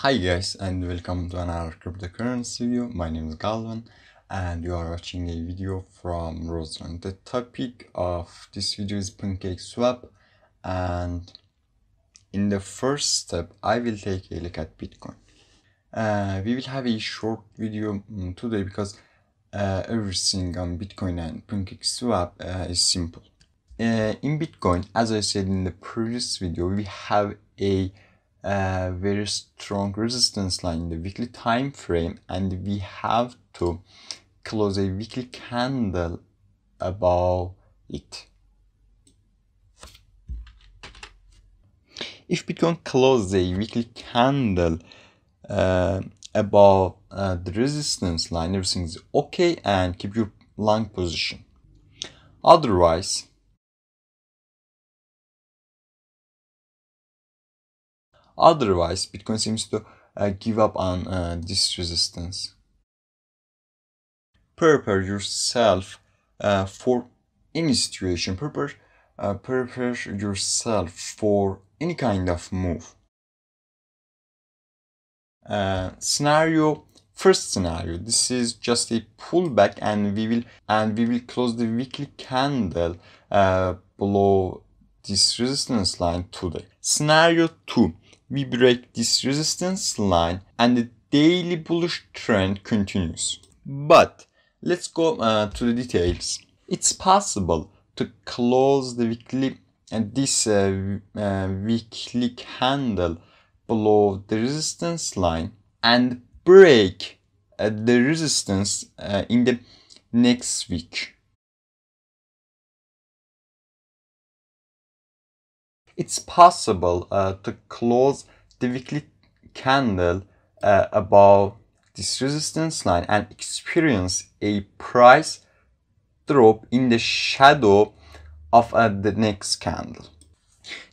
Hi guys and welcome to another cryptocurrency video. My name is Galvan and you are watching a video from RoseLearn. The topic of this video is PancakeSwap and in the first step I will take a look at Bitcoin. Uh, we will have a short video mm, today because uh, everything on Bitcoin and PancakeSwap uh, is simple. Uh, in Bitcoin, as I said in the previous video, we have a a very strong resistance line in the weekly time frame and we have to close a weekly candle above it. If bitcoin closes a weekly candle uh, above uh, the resistance line everything is okay and keep your long position. Otherwise Otherwise, Bitcoin seems to uh, give up on uh, this resistance. Prepare yourself uh, for any situation. Prepare, uh, prepare yourself for any kind of move. Uh, scenario first scenario this is just a pullback and we will and we will close the weekly candle uh, below this resistance line today scenario 2 we break this resistance line and the daily bullish trend continues. But let's go uh, to the details. It's possible to close the weekly and this uh, uh, weekly candle below the resistance line and break uh, the resistance uh, in the next week. It's possible uh, to close the weekly candle uh, above this resistance line and experience a price drop in the shadow of uh, the next candle.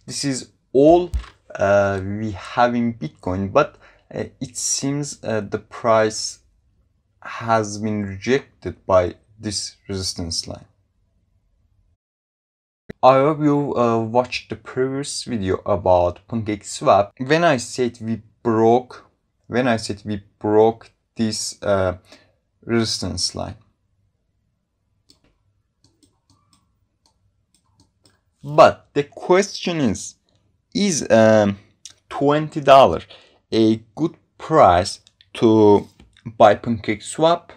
This is all uh, we have in Bitcoin, but uh, it seems uh, the price has been rejected by this resistance line. I hope you uh, watched the previous video about PancakeSwap. When I said we broke, when I said we broke this uh, resistance line. But the question is, is um, $20 a good price to buy PancakeSwap?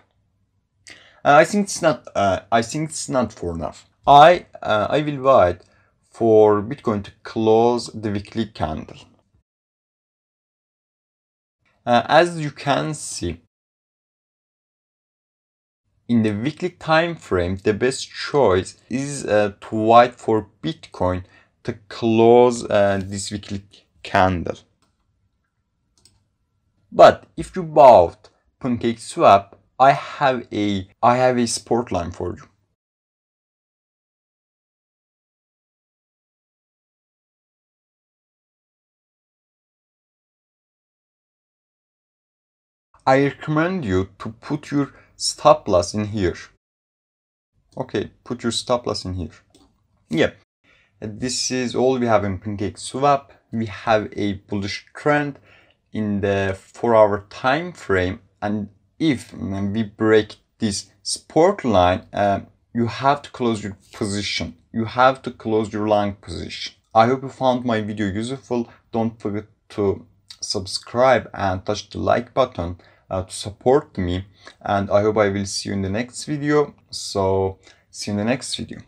Uh, I think it's not. Uh, I think it's not for enough. I, uh, I will wait for Bitcoin to close the weekly candle. Uh, as you can see, in the weekly time frame, the best choice is uh, to wait for Bitcoin to close uh, this weekly candle. But if you bought PancakeSwap, I have a I have a support line for you. I recommend you to put your stop loss in here. Okay, put your stop loss in here. Yeah, this is all we have in Pancake Swap. We have a bullish trend in the 4 hour time frame and if we break this support line, uh, you have to close your position. You have to close your long position. I hope you found my video useful. Don't forget to subscribe and touch the like button Uh, to support me. And I hope I will see you in the next video. So see you in the next video